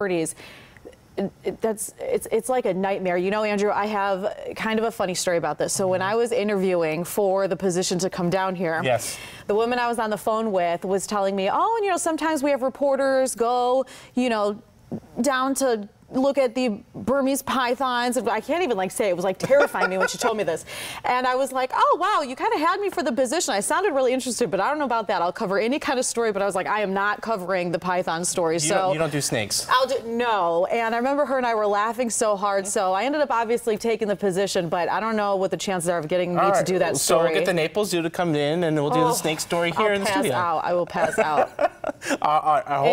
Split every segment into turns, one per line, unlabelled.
30s. It, that's it's it's like a nightmare. You know, Andrew, I have kind of a funny story about this. So when mm-hmm. I was interviewing for the position to come down here,
yes.
the woman I was on the phone with was telling me, "Oh, and you know, sometimes we have reporters go, you know, down to look at the Burmese pythons. I can't even like say it. it was like terrifying me when she told me this. And I was like, oh wow, you kind of had me for the position. I sounded really interested, but I don't know about that. I'll cover any kind of story, but I was like, I am not covering the python story.
You
so
don't, you don't do snakes.
I'll do no. And I remember her and I were laughing so hard. So I ended up obviously taking the position, but I don't know what the chances are of getting me
right.
to do that
so
story.
So we'll get the Naples Zoo to come in, and we'll do
oh,
the snake story here
I'll
in the studio.
Out. I will pass out.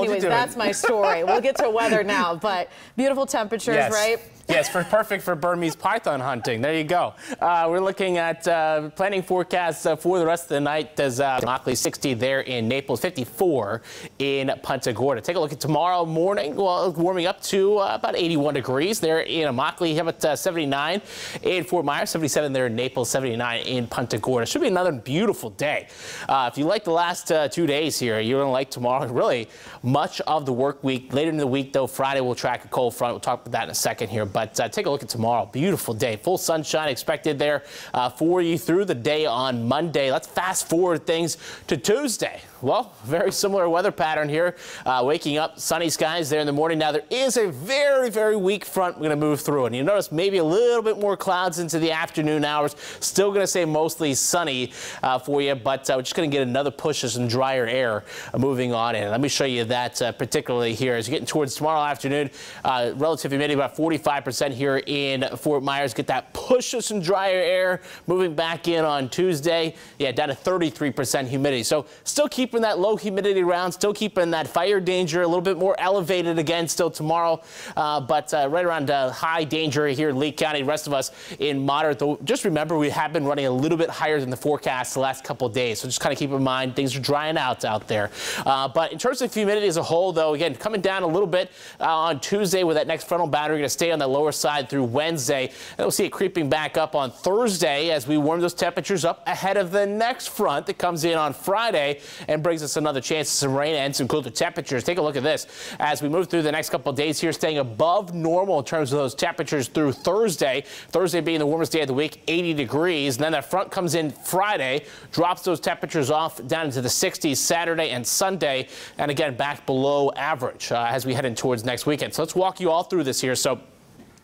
Anyways, that's my story. We'll get to weather now, but beautiful temperatures,
yes.
right?
yes, for perfect for Burmese python hunting. There you go. Uh, we're looking at uh, planning forecasts uh, for the rest of the night. There's uh, Immokalee 60 there in Naples, 54 in Punta Gorda. Take a look at tomorrow morning. Well, warming up to uh, about 81 degrees there in Immokalee. How about uh, 79 in Fort Myers, 77 there in Naples, 79 in Punta Gorda. Should be another beautiful day. Uh, if you like the last uh, two days here, you're going to like tomorrow. Really, much of the work week. Later in the week, though, Friday we'll track a cold front. We'll talk about that in a second here. But uh, take a look at tomorrow. Beautiful day. Full sunshine expected there uh, for you through the day on Monday. Let's fast forward things to Tuesday. Well, very similar weather pattern here. Uh, waking up, sunny skies there in the morning. Now, there is a very, very weak front going to move through. And you notice maybe a little bit more clouds into the afternoon hours. Still going to stay mostly sunny uh, for you, but uh, we're just going to get another push of some drier air uh, moving on in. Let me show you that uh, particularly here. As you're getting towards tomorrow afternoon, uh, relative humidity about 45% here in Fort Myers. Get that push of some drier air moving back in on Tuesday. Yeah, down to 33% humidity. So still keeping that low humidity around, still keeping that fire danger a little bit more elevated again still tomorrow, uh, but uh, right around uh, high danger here in Lee County. The rest of us in moderate. Though, just remember, we have been running a little bit higher than the forecast the last couple days, so just kind of keep in mind things are drying out out there. Uh, but in terms of humidity as a whole, though, again, coming down a little bit uh, on Tuesday with that next frontal boundary, going to stay on the lower side through Wednesday. And we'll see it creeping back up on Thursday as we warm those temperatures up ahead of the next front that comes in on Friday and brings us another chance of some rain and some cooler temperatures. Take a look at this as we move through the next couple days here, staying above normal in terms of those temperatures through Thursday. Thursday being the warmest day of the week, 80 degrees. And then that front comes in Friday, drops those temperatures off down into the 60s Saturday and Sunday, and again back below average uh, as we head in towards next weekend. So let's walk you all through this here. So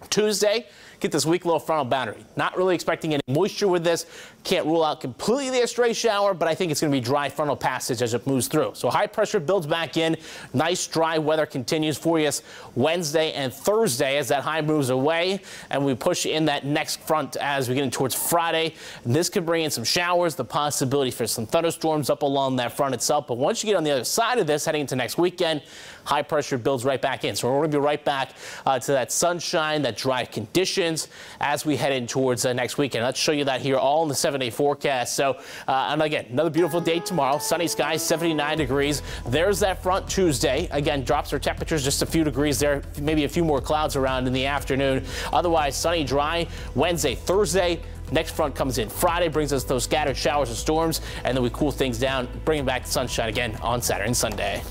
Tuesday, get this weak low frontal boundary. Not really expecting any moisture with this. Can't rule out completely a stray shower, but I think it's going to be dry frontal passage as it moves through. So high pressure builds back in. Nice dry weather continues for us Wednesday and Thursday as that high moves away and we push in that next front as we get in towards Friday. This could bring in some showers, the possibility for some thunderstorms up along that front itself. But once you get on the other side of this, heading into next weekend, high pressure builds right back in. So we're going to be right back uh, to that sunshine, that dry conditions as we head in towards uh, next weekend. Let's show you that here all in the seven day forecast. So, uh, and again, another beautiful day tomorrow. Sunny skies, 79 degrees. There's that front Tuesday. Again, drops our temperatures just a few degrees there, maybe a few more clouds around in the afternoon. Otherwise, sunny, dry. Wednesday, Thursday, Next front comes in Friday, brings us those scattered showers and storms, and then we cool things down, bringing back the sunshine again on Saturday and Sunday.